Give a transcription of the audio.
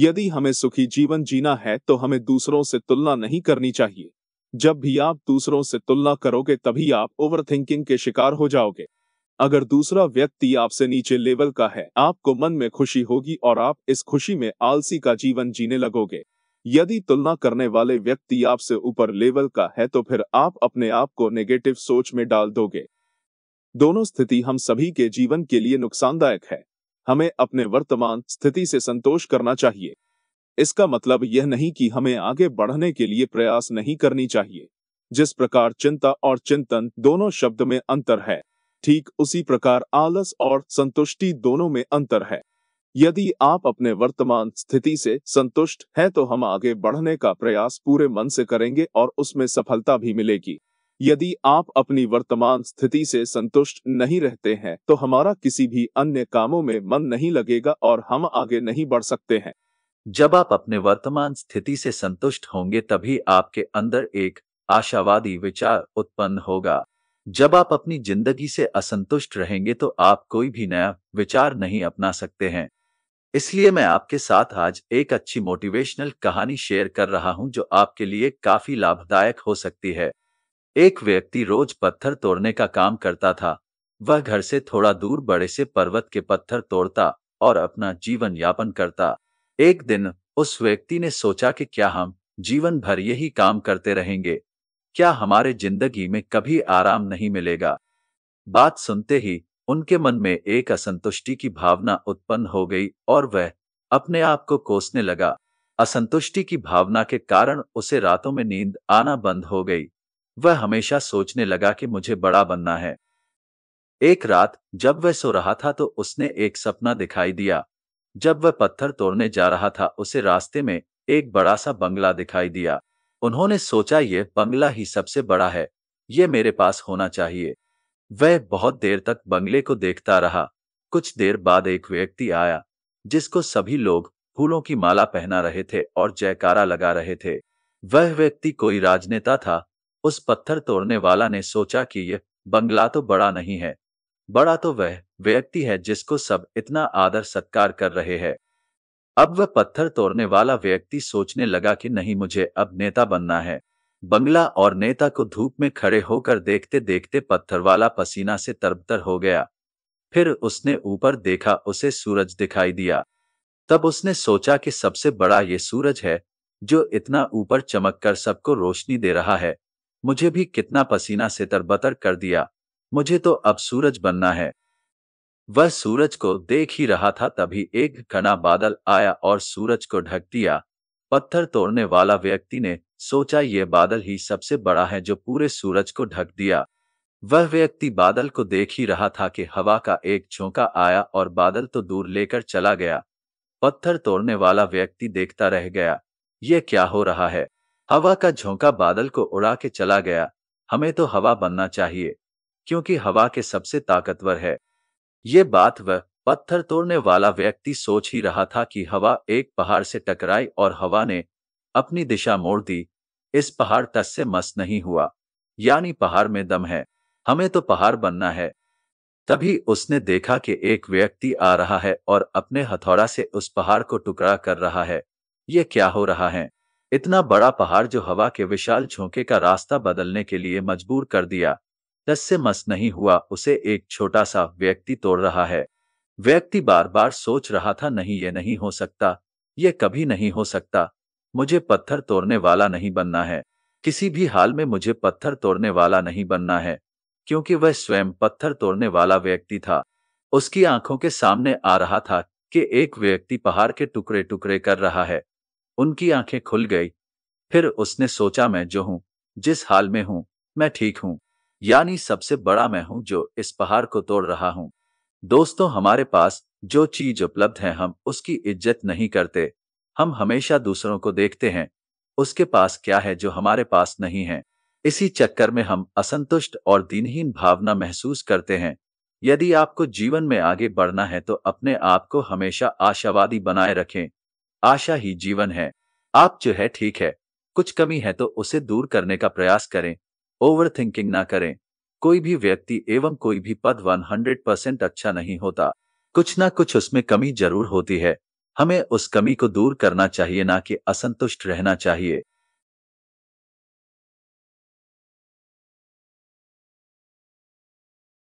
यदि हमें सुखी जीवन जीना है तो हमें दूसरों से तुलना नहीं करनी चाहिए। जब भी आप दूसरों से तुलना करोगे, तभी आप ओवरथिंकिंग के शिकार हो जाओगे। अगर दूसरा व्यक्ति आपसे नीचे लेवल का है, आपको मन में खुशी होगी और आप इस खुशी में आलसी का जीवन जीने लगोगे। यदि तुलना करने वाले व्यक्ति आपसे ऊपर लेवल का है तो फिर आप अपने आप को नेगेटिव सोच में डाल दोगे। दोनों स्थिति हम सभी के जीवन के लिए नुकसानदायक है। हमें अपने वर्तमान स्थिति से संतोष करना चाहिए। इसका मतलब यह नहीं कि हमें आगे बढ़ने के लिए प्रयास नहीं करनी चाहिए। जिस प्रकार चिंता और चिंतन दोनों शब्द में अंतर है, ठीक उसी प्रकार आलस और संतुष्टि दोनों में अंतर है। यदि आप अपने वर्तमान स्थिति से संतुष्ट हैं तो हम आगे बढ़ने का प्रयास पूरे मन से करेंगे और उसमें सफलता भी मिलेगी। यदि आप अपनी वर्तमान स्थिति से संतुष्ट नहीं रहते हैं तो हमारा किसी भी अन्य कामों में मन नहीं लगेगा और हम आगे नहीं बढ़ सकते हैं। जब आप अपने वर्तमान स्थिति से संतुष्ट होंगे, तभी आपके अंदर एक आशावादी विचार उत्पन्न होगा। जब आप अपनी ज़िंदगी से असंतुष्ट रहेंगे तो आप कोई भी नया विचार नहीं अपना सकते हैं। इसलिए मैं आपके साथ आज एक अच्छी मोटिवेशनल कहानी शेयर कर रहा हूँ, जो आपके लिए काफ़ी लाभदायक हो सकती है। एक व्यक्ति रोज पत्थर तोड़ने का काम करता था। वह घर से थोड़ा दूर बड़े से पर्वत के पत्थर तोड़ता और अपना जीवन यापन करता। एक दिन उस व्यक्ति ने सोचा कि क्या हम जीवन भर यही काम करते रहेंगे। क्या हमारे ज़िंदगी में कभी आराम नहीं मिलेगा? बात सुनते ही उनके मन में एक असंतुष्टि की भावना उत्पन्न हो गई और वह अपने आप को कोसने लगा। असंतुष्टि की भावना के कारण उसे रातों में नींद आना बंद हो गई। वह हमेशा सोचने लगा कि मुझे बड़ा बनना है। एक रात, जब वह सो रहा था तो उसने एक सपना दिखाई दिया। जब वह पत्थर तोड़ने जा रहा था, उसे रास्ते में एक बड़ा सा बंगला दिखाई दिया। उन्होंने सोचा, यह बंगला ही सबसे बड़ा है। यह मेरे पास होना चाहिए। वह बहुत देर तक बंगले को देखता रहा। कुछ देर बाद एक व्यक्ति आया, जिसको सभी लोग फूलों की माला पहना रहे थे और जयकारा लगा रहे थे। वह व्यक्ति कोई राजनेता था उस पत्थर तोड़ने वाला ने सोचा कि यह बंगला तो बड़ा नहीं है, बड़ा तो वह व्यक्ति है जिसको सब इतना आदर सत्कार कर रहे हैं। अब वह पत्थर तोड़ने वाला व्यक्ति सोचने लगा कि नहीं मुझे अब नेता बनना है। बंगला और नेता को धूप में खड़े होकर देखते देखते पत्थर वाला पसीना से तरबतर हो गया। फिर उसने ऊपर देखा, उसे सूरज दिखाई दिया। तब उसने सोचा कि सबसे बड़ा ये सूरज है, जो इतना ऊपर चमक कर सबको रोशनी दे रहा है। मुझे भी कितना पसीना से तरबतर कर दिया। मुझे तो अब सूरज बनना है। वह सूरज को देख ही रहा था तभी एक घना बादल आया और सूरज को ढक दिया। पत्थर तोड़ने वाला व्यक्ति ने सोचा यह बादल ही सबसे बड़ा है जो पूरे सूरज को ढक दिया। वह व्यक्ति बादल को देख ही रहा था कि हवा का एक झोंका आया और बादल तो दूर लेकर चला गया। पत्थर तोड़ने वाला व्यक्ति देखता रह गया यह क्या हो रहा है? हवा का झोंका बादल को उड़ा के चला गया। हमें तो हवा बनना चाहिए, क्योंकि हवा के सबसे ताकतवर है। ये बात वह पत्थर तोड़ने वाला व्यक्ति सोच ही रहा था कि हवा एक पहाड़ से टकराई और हवा ने अपनी दिशा मोड़ दी। इस पहाड़ तस से मस नहीं हुआ, यानी पहाड़ में दम है। हमें तो पहाड़ बनना है। तभी उसने देखा कि एक व्यक्ति आ रहा है और अपने हथौड़ा से उस पहाड़ को टुकड़ा कर रहा है। ये क्या हो रहा है? इतना बड़ा पहाड़ जो हवा के विशाल झोंके का रास्ता बदलने के लिए मजबूर कर दिया दस से मस नहीं हुआ, उसे एक छोटा सा व्यक्ति तोड़ रहा है। व्यक्ति बार बार सोच रहा था, नहीं, ये नहीं हो सकता, ये कभी नहीं हो सकता, मुझे पत्थर तोड़ने वाला नहीं बनना है, किसी भी हाल में मुझे पत्थर तोड़ने वाला नहीं बनना है, क्योंकि वह स्वयं पत्थर तोड़ने वाला व्यक्ति था। उसकी आँखों के सामने आ रहा था कि एक व्यक्ति पहाड़ के टुकड़े टुकड़े कर रहा है। उनकी आँखें खुल गई। फिर उसने सोचा, मैं जो हूँ, जिस हाल में हूँ, मैं ठीक हूँ। यानी सबसे बड़ा मैं हूँ, जो इस पहाड़ को तोड़ रहा हूँ। दोस्तों, हमारे पास जो चीज़ उपलब्ध है, हम उसकी इज़्ज़त नहीं करते। हम हमेशा दूसरों को देखते हैं। उसके पास क्या है, जो हमारे पास नहीं है? इसी चक्कर में हम असंतुष्ट और दिनहीन भावना महसूस करते हैं। यदि आपको जीवन में आगे बढ़ना है तो अपने आप को हमेशा आशावादी बनाए रखें। आशा ही जीवन है। आप जो है ठीक है। कुछ कमी है तो उसे दूर करने का प्रयास करें। ओवर थिंकिंग ना करें। कोई भी व्यक्ति एवं कोई भी पद 100 परसेंट अच्छा नहीं होता। कुछ ना कुछ उसमें कमी ज़रूर होती है। हमें उस कमी को दूर करना चाहिए ना कि असंतुष्ट रहना चाहिए।